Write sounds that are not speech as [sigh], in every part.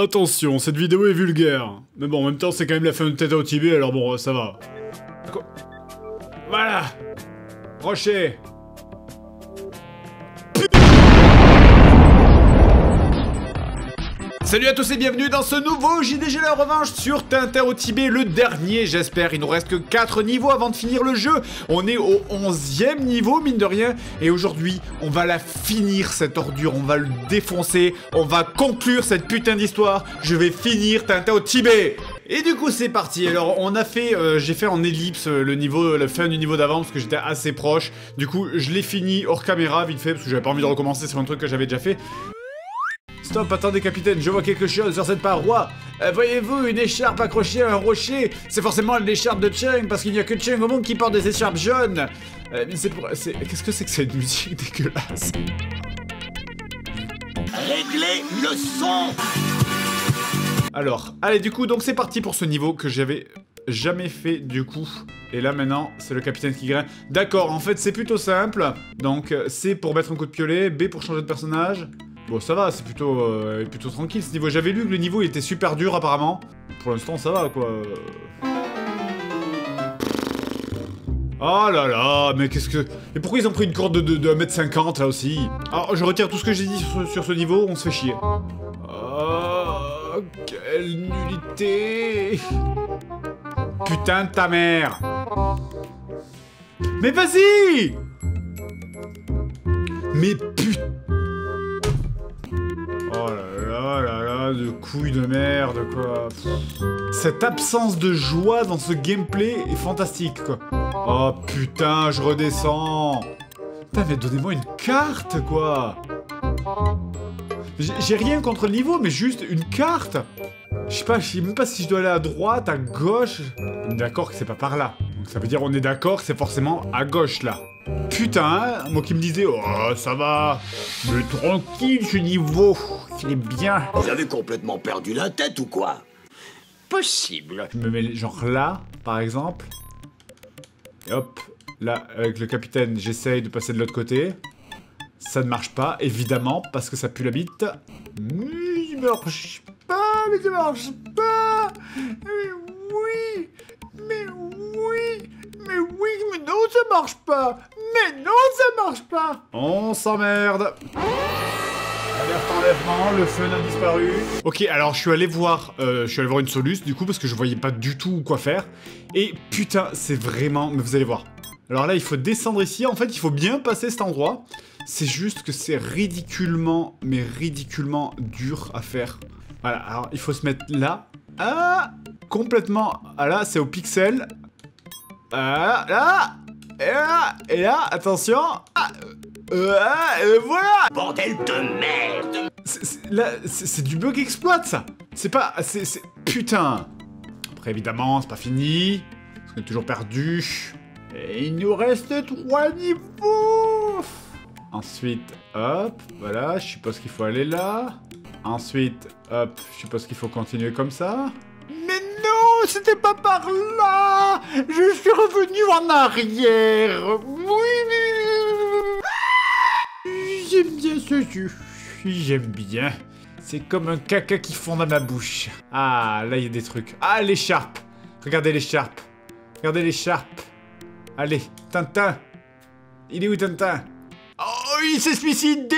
Attention, cette vidéo est vulgaire. Mais bon, en même temps, c'est quand même la fin de tête au Tibet, alors bon, ça va. Voilà Rocher Salut à tous et bienvenue dans ce nouveau JDG La Revanche sur Tintin au Tibet, le dernier j'espère. Il nous reste que 4 niveaux avant de finir le jeu. On est au 11e niveau mine de rien. Et aujourd'hui on va la finir cette ordure, on va le défoncer, on va conclure cette putain d'histoire. Je vais finir Tintin au Tibet et du coup c'est parti, alors on a fait, euh, j'ai fait en ellipse euh, le niveau, la fin du niveau d'avant parce que j'étais assez proche Du coup je l'ai fini hors caméra vite fait parce que j'avais pas envie de recommencer sur un truc que j'avais déjà fait Stop, attendez capitaine, je vois quelque chose sur cette paroi. Euh, voyez-vous une écharpe accrochée à un rocher? C'est forcément l'écharpe de Cheng, parce qu'il n'y a que Cheng au monde qui porte des écharpes jaunes. Euh, mais c'est pour... Qu'est-ce que c'est que cette musique [laughs] dégueulasse? Réglez le son Alors, allez du coup, donc c'est parti pour ce niveau que j'avais jamais fait du coup. Et là maintenant, c'est le capitaine qui graine. D'accord, en fait c'est plutôt simple. Donc C pour mettre un coup de piolet, B pour changer de personnage. Bon, ça va, c'est plutôt, euh, plutôt tranquille ce niveau. J'avais lu que le niveau était super dur apparemment. Pour l'instant, ça va quoi. Oh là là, mais qu'est-ce que... Et pourquoi ils ont pris une corde de, de, 1m50 là aussi? Alors, je retire tout ce que j'ai dit sur, ce niveau, on se fait chier. Oh, quelle nullité Putain de ta mère Mais vas-y Mais couilles de merde, quoi. Cette absence de joie dans ce gameplay est fantastique, quoi. Oh putain, je redescends. Putain, mais donnez-moi une carte, quoi. J'ai rien contre le niveau, mais juste une carte. Je sais pas, je sais même pas si je dois aller à droite, à gauche. D'accord que c'est pas par là. Ça veut dire on est d'accord c'est forcément à gauche, là. Putain, moi qui me disais, oh ça va, mais tranquille ce niveau, il est bien. Vous avez complètement perdu la tête ou quoi? Possible. Je me mets genre là, par exemple. Et hop, là, avec le capitaine, j'essaye de passer de l'autre côté. Ça ne marche pas, évidemment, parce que ça pue la bite. Mais il marche pas, mais ça marche pas Mais oui Mais oui, mais non, ça marche pas Mais non, ça marche pas On s'emmerde enlèvement, le feu a disparu. Ok, alors je suis allé voir, euh, je suis allé voir une soluce du coup parce que je voyais pas du tout quoi faire. Et putain, c'est vraiment, mais vous allez voir. Alors là, il faut descendre ici. En fait, il faut bien passer cet endroit. C'est juste que c'est ridiculement, mais ridiculement dur à faire. Voilà, alors il faut se mettre là. Ah Complètement. Ah là, c'est au pixel. Ah là Et là Et là, attention ah, euh, euh, voilà Bordel de merde Là, c'est du bug exploit, ça C'est pas... C'est... Putain Après, évidemment, c'est pas fini. Parce qu'on est toujours perdu. Et il nous reste trois niveaux Ensuite, hop, voilà, je suppose qu'il faut aller là. Ensuite, hop, je suppose qu'il faut continuer comme ça. Mais non, c'était pas par là Je suis revenu en arrière Oui, J'aime bien ce jeu. J'aime bien. C'est comme un caca qui fond dans ma bouche. Ah, là, il y a des trucs. Ah, l'écharpe Regardez l'écharpe. Regardez l'écharpe. Allez, Tintin. Il est où, Tintin? Oh, il s'est suicidé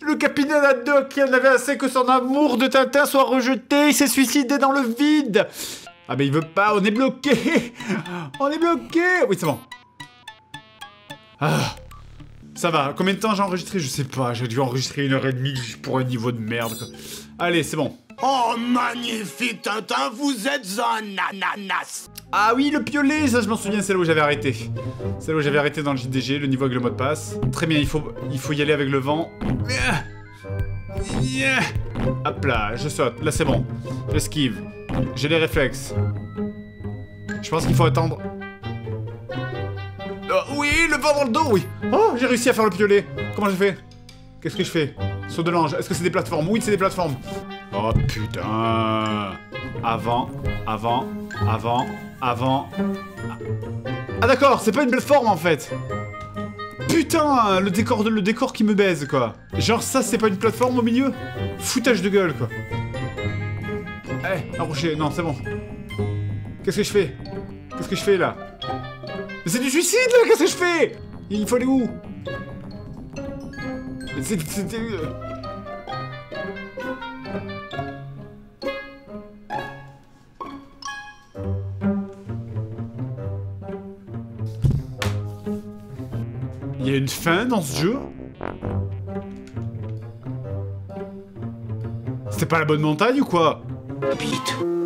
Le capitaine Haddock qui en avait assez que son amour de Tintin soit rejeté, il s'est suicidé dans le vide Ah, mais il veut pas, on est bloqué [laughs] On est bloqué Oui, c'est bon. Ah ça va. Combien de temps j'ai enregistré? Je sais pas. J'ai dû enregistrer une heure et demie pour un niveau de merde. Quoi. Allez, c'est bon. Oh, magnifique, Tintin, vous êtes un ananas Ah oui, le piolet, ça je m'en souviens, c'est là où j'avais arrêté. C'est là où j'avais arrêté dans le JDG, le niveau avec le mot de passe. Très bien, il faut, il faut y aller avec le vent. Hop là, je saute. Là, c'est bon. J'esquive. J'ai les réflexes. Je pense qu'il faut attendre Oh, oui, le vent dans le dos, oui. Oh, j'ai réussi à faire le piolet. Comment j'ai fait? Qu'est-ce que je fais? Saut de l'ange. Est-ce que c'est des plateformes? Oui, c'est des plateformes. Oh putain. Avant, avant, avant, avant. Ah d'accord, c'est pas une plateforme en fait. Putain, le décor, le décor qui me baise quoi. Genre ça, c'est pas une plateforme au milieu? Foutage de gueule quoi. Eh, un rocher, non, c'est bon. Qu'est-ce que je fais? Qu'est-ce que je fais là? Mais c'est du suicide là, qu'est-ce que je fais? Il faut aller où? C'est... Euh, Il y a une fin dans ce jeu? C'était pas la bonne montagne ou quoi?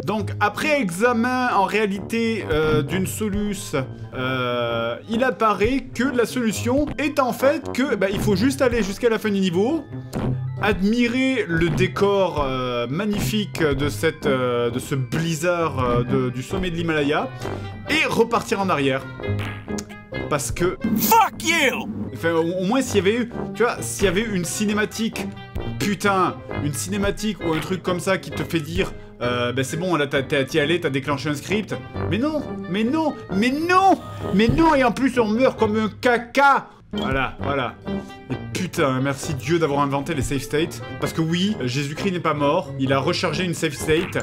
Donc, après examen en réalité euh, d'une soluce, euh, il apparaît que la solution est en fait que bah, il faut juste aller jusqu'à la fin du niveau, admirer le décor euh, magnifique de, cette, de ce blizzard de- du sommet de l'Himalaya et repartir en arrière. Parce que Fuck you! Enfin, au, au moins s'il y avait eu, tu vois, s'il y avait une cinématique, putain, une cinématique ou un truc comme ça qui te fait dire, euh, ben c'est bon, là t'y allé, t'as déclenché un script. Mais non, mais non, mais non, mais non, et en plus on meurt comme un caca. Voilà, voilà. Et putain, merci Dieu d'avoir inventé les safe states. Parce que oui, Jésus-Christ n'est pas mort, il a rechargé une safe state.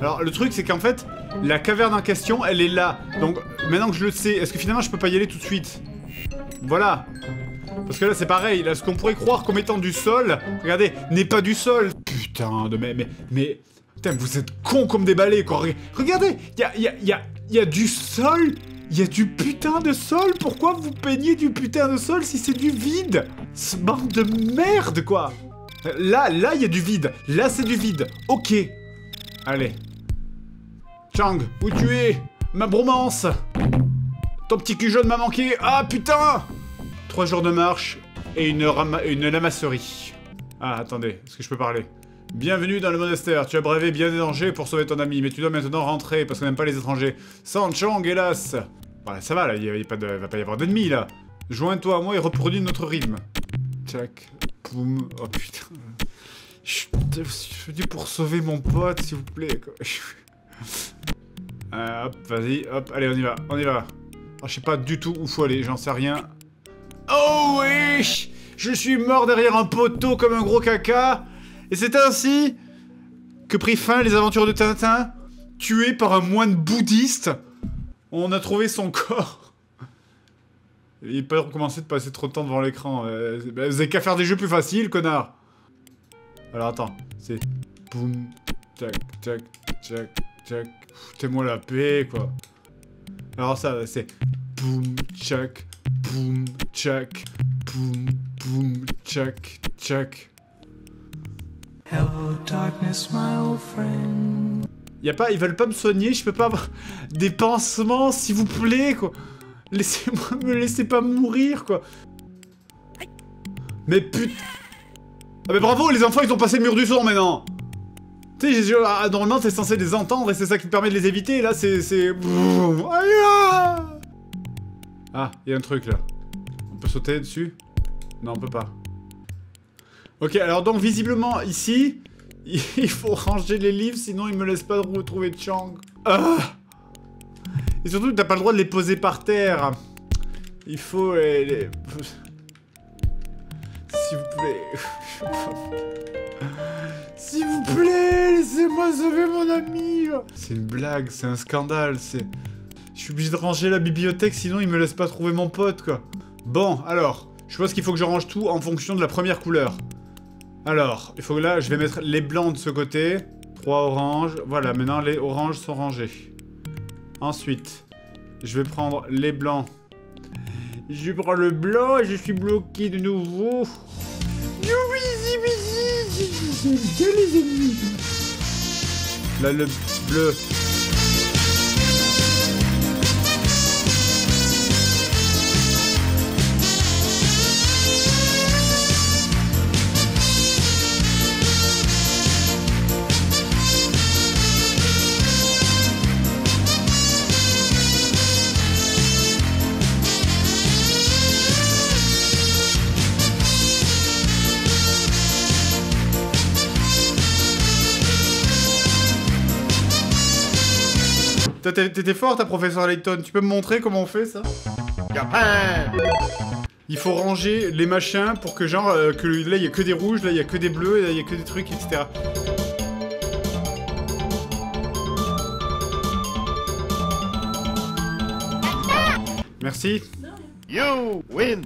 Alors le truc c'est qu'en fait, la caverne en question, elle est là. Donc maintenant que je le sais, est-ce que finalement je peux pas y aller tout de suite? Voilà. Parce que là c'est pareil, là ce qu'on pourrait croire comme étant du sol, regardez, n'est pas du sol. Putain mais mais putain vous êtes cons comme des balais quoi. Re- Regardez, il y a y a du sol, il y a du putain de sol. Pourquoi vous peignez du putain de sol si c'est du vide? Ce bande de merde quoi. Là là il y a du vide, là c'est du vide. OK. Allez. Chang, où tu es? Ma bromance Ton petit cul jaune m'a manqué Ah putain Trois jours de marche et une, une lamasserie. Ah, attendez, est-ce que je peux parler? Bienvenue dans le monastère, tu as bravé bien des dangers pour sauver ton ami, mais tu dois maintenant rentrer parce qu'on n'aime pas les étrangers. Sans Chang, hélas Bah ça va là, il y a- y a pas de- va pas y avoir d'ennemis là. Joins-toi à moi et reproduis notre rythme. Tchac, poum, oh putain. Je dis pour sauver mon pote, s'il vous plaît. Euh, hop, vas-y, hop, allez, on y va, on y va. Oh, je sais pas du tout où faut aller, j'en sais rien. Oh oui Je suis mort derrière un poteau comme un gros caca. Et c'est ainsi que prit fin les aventures de Tintin, tué par un moine bouddhiste. On a trouvé son corps. Il pas recommencé de passer trop de temps devant l'écran. euh, bah, vous avez qu'à faire des jeux plus faciles, connard. Alors attends, c'est boum, tac, tac, tac, tac. Foutez-moi la paix, quoi. Alors ça, c'est boum, tchac, boum, tchac, boum, boum, tchac, tchac. Y a pas, ils veulent pas me soigner, je peux pas avoir des pansements, s'il vous plaît, quoi. Laissez-moi, me laissez pas mourir, quoi. Mais putain. Ah mais bravo, les enfants, ils ont passé le mur du son maintenant. Tu sais, ah, normalement, c'est censé les entendre et c'est ça qui te permet de les éviter. Là, c'est, c'est. Ah Ah, il y a un truc là. On peut sauter dessus? Non, on peut pas. Ok, alors donc visiblement ici, il faut ranger les livres, sinon il me laisse pas retrouver Chang. Ah Et surtout, t'as pas le droit de les poser par terre. Il faut les... les- S'il vous plaît. S'il vous plaît, laissez-moi sauver mon ami. C'est une blague, c'est un scandale, c'est... Je suis obligé de ranger la bibliothèque, sinon il me laisse pas trouver mon pote, quoi. Bon, alors, je pense qu'il faut que je range tout en fonction de la première couleur. Alors, il faut que là, je vais mettre les blancs de ce côté. Trois oranges. Voilà, maintenant les oranges sont rangés. Ensuite, je vais prendre les blancs. Je prends le blanc et je suis bloqué de nouveau. Là, le bleu. T'étais fort, ta professeur Layton. Tu peux me montrer comment on fait ça? Il faut ranger les machins pour que, genre, euh, que là, il y a que des rouges, là, il y a que des bleus, là, il y a que des trucs, etc. Merci. You win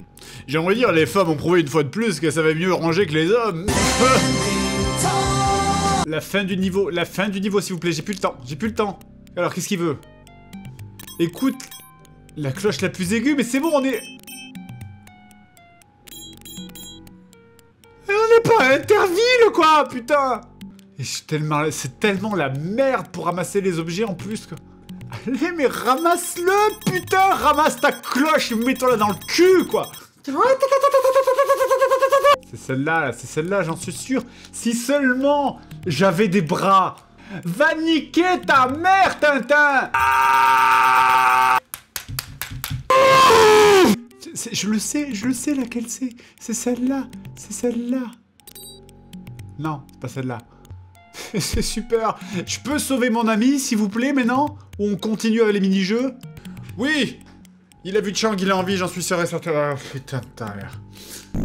J'aimerais dire, les femmes ont prouvé une fois de plus que ça va mieux ranger que les hommes. [laughs] la fin du niveau, la fin du niveau, s'il vous plaît, j'ai plus le temps, j'ai plus le temps. Alors, qu'est-ce qu'il veut? Écoute, la cloche la plus aiguë, mais c'est bon, on est... Et on n'est pas à Interville, quoi, putain Et c'est tellement, tellement la merde pour ramasser les objets en plus, quoi. Allez, mais ramasse-le, putain Ramasse ta cloche et mets-toi-la dans le cul, quoi C'est celle-là, là, c'est celle-là, j'en suis sûr. Si seulement j'avais des bras. Va niquer ta mère, Tintin C'est- Je le sais, je le sais laquelle c'est. C'est celle-là, c'est celle-là. Non, c'est pas celle-là. [laughs] c'est super. Je peux sauver mon ami, s'il vous plaît, maintenant Ou on continue avec les mini-jeux? Oui Il a vu Chang, il a envie, j'en suis sûr et certain. Ah, putain de ta.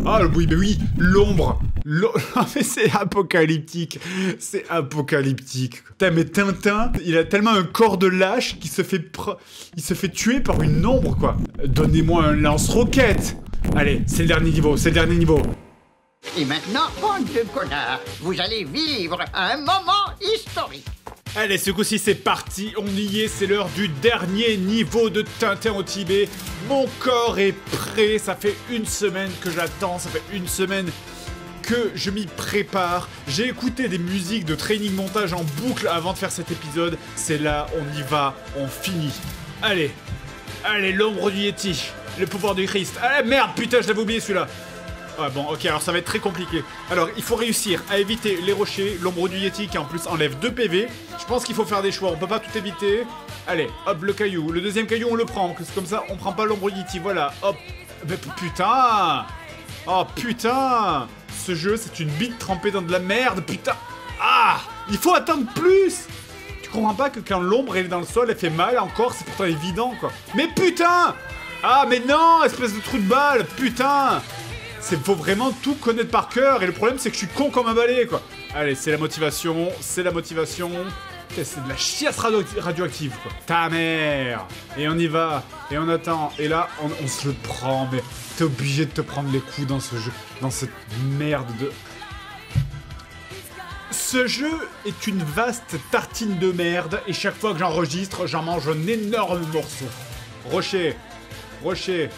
Ah oui, mais oui, l'ombre. L'o- [laughs] mais c'est apocalyptique. C'est apocalyptique. Putain, mais Tintin, il a tellement un corps de lâche qu'il se fait il se fait tuer par une ombre, quoi. Donnez-moi un lance-roquette. Allez, c'est le dernier niveau, c'est le dernier niveau. Et maintenant, bande de connards, vous allez vivre un moment historique. Allez, ce coup-ci, c'est parti. On y est, c'est l'heure du dernier niveau de Tintin au Tibet. Mon corps est prêt. Ça fait une semaine que j'attends. Ça fait une semaine que je m'y prépare. J'ai écouté des musiques de training montage en boucle avant de faire cet épisode. C'est là, on y va, on finit. Allez, allez, l'ombre du Yeti. Le pouvoir du Christ. Ah merde, putain, je l'avais oublié celui-là. Ouais, bon, ok, alors ça va être très compliqué. Alors, il faut réussir à éviter les rochers, l'ombre du Yeti qui en plus enlève 2 PV. Je pense qu'il faut faire des choix, on peut pas tout éviter. Allez, hop, le caillou. Le deuxième caillou, on le prend, que comme ça, on prend pas l'ombre du Yeti. Voilà, hop. Mais putain Oh putain Ce jeu, c'est une bite trempée dans de la merde, putain Ah Il faut attendre plus Tu comprends pas que quand l'ombre est dans le sol, elle fait mal encore, c'est pourtant évident, quoi. Mais putain Ah, mais non Espèce de trou de balle Putain c'est faut vraiment tout connaître par cœur et le problème c'est que je suis con comme un balai quoi. Allez, c'est la motivation, c'est la motivation. C'est de la chiasse radio- radioactive quoi. Ta mère Et on y va, et on attend, et là on, on se le prend, mais t'es obligé de te prendre les coups dans ce jeu, dans cette merde de... Ce jeu est une vaste tartine de merde et chaque fois que j'enregistre, j'en mange un énorme morceau. Rocher, rocher,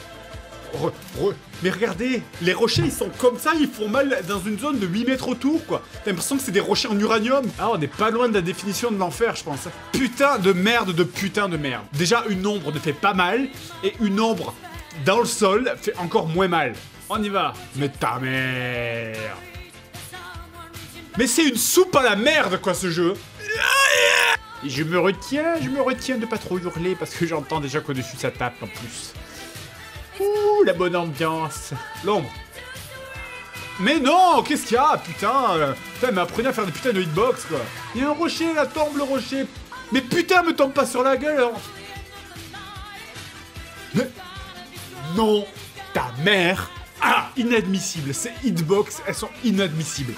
Mais regardez, les rochers ils sont comme ça, ils font mal dans une zone de 8 mètres autour quoi. T'as l'impression que c'est des rochers en uranium. Ah, on est pas loin de la définition de l'enfer, je pense. Putain de merde, de putain de merde. Déjà, une ombre ne fait pas mal, et une ombre dans le sol fait encore moins mal. On y va. Mais ta mère. Mais c'est une soupe à la merde quoi ce jeu. Je me retiens, je me retiens de pas trop hurler parce que j'entends déjà qu'au-dessus ça tape en plus. Ouh, la bonne ambiance. L'ombre. Mais non, qu'est-ce qu'il y a, putain euh, Putain, mais apprenez à faire des putains de hitbox, quoi. Il y a un rocher, là, tombe le rocher. Mais putain, me tombe pas sur la gueule. Non, ta mère. Ah, inadmissible. Ces hitbox, elles sont inadmissibles.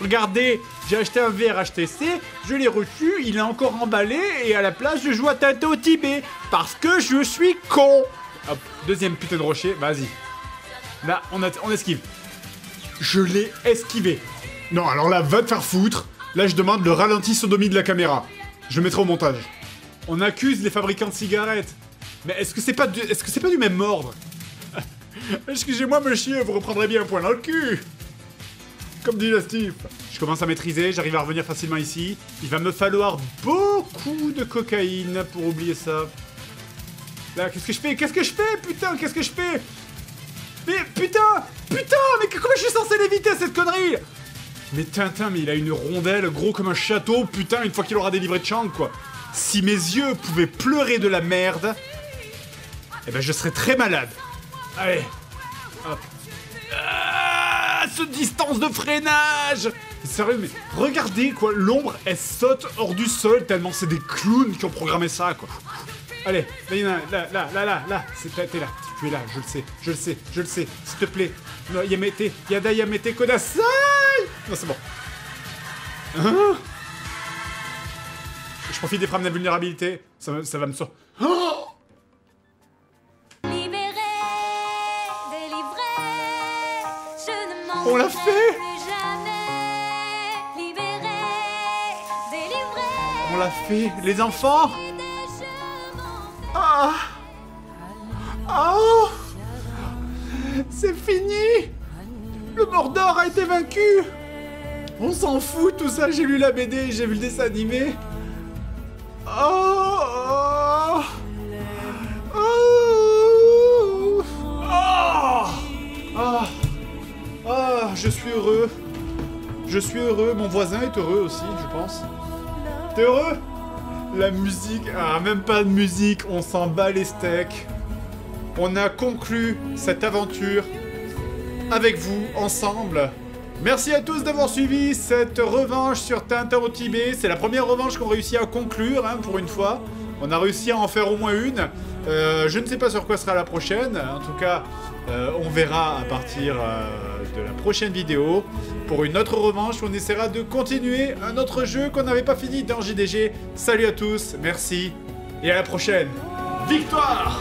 Regardez, j'ai acheté un VR HTC, je l'ai reçu, il est encore emballé, et à la place, je joue à Tintin au Tibet. Parce que je suis con Hop, deuxième putain de rocher, vas-y. Là, on, on esquive. Je l'ai esquivé. Non, alors là, va te faire foutre. Là, je demande le ralenti sodomie de la caméra. Je le mettrai au montage. On accuse les fabricants de cigarettes. Mais est-ce que c'est pas, du- est-ce que pas du même ordre? [laughs] Excusez-moi, monsieur, vous reprendrez bien un point dans le cul. Comme dit la Steve. Je commence à maîtriser, j'arrive à revenir facilement ici. Il va me falloir beaucoup de cocaïne pour oublier ça. Qu'est-ce que je fais? Qu'est-ce que je fais Putain, qu'est-ce que je fais? Mais putain Putain Mais comment je suis censé l'éviter cette connerie? Mais Tintin, mais il a une rondelle gros comme un château, putain, une fois qu'il aura délivré Chang, quoi. Si mes yeux pouvaient pleurer de la merde, eh ben je serais très malade. Allez, hop. Ah, ce distance de freinage Sérieux, mais regardez, quoi, l'ombre, elle saute hors du sol tellement c'est des clowns qui ont programmé ça, quoi. Allez, là, là, là, là, là, là. C'est, t'es là. Tu es là, je le sais, je le sais, je le sais. S'il te plaît. Yamete, Yada Yamete Kodasai Non, c'est bon. Hein? Je profite des frames d'invulnérabilité. Ça, ça va me sortir. Oh On l'a fait On l'a fait, les enfants ah Oh C'est fini Le Mordor a été vaincu On s'en fout, tout ça. J'ai lu la BD, j'ai vu le dessin animé. Oh Oh Oh Oh Oh je suis heureux. Je suis heureux. Mon voisin est heureux aussi, je pense. T'es heureux? La musique. Ah, même pas de musique. On s'en bat les steaks. On a conclu cette aventure avec vous, ensemble. Merci à tous d'avoir suivi cette revanche sur Tintin au Tibet. C'est la première revanche qu'on réussit à conclure, hein, pour une fois. On a réussi à en faire au moins une. Euh, je ne sais pas sur quoi sera la prochaine. En tout cas, euh, on verra à partir euh, de la prochaine vidéo. Pour une autre revanche, on essaiera de continuer un autre jeu qu'on n'avait pas fini dans JDG. Salut à tous, merci et à la prochaine. Victoire